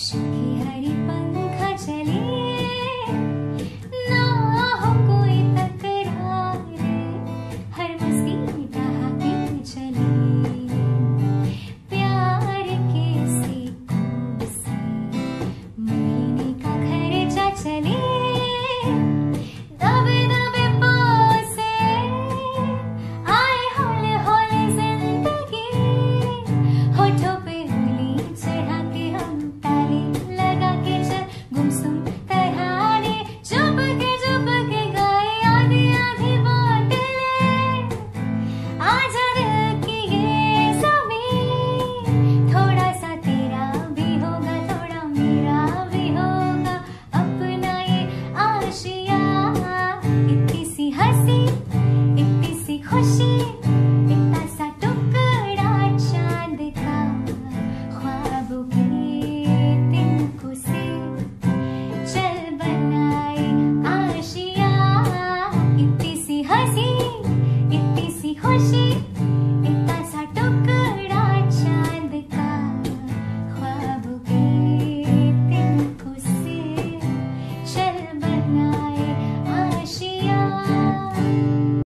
soon.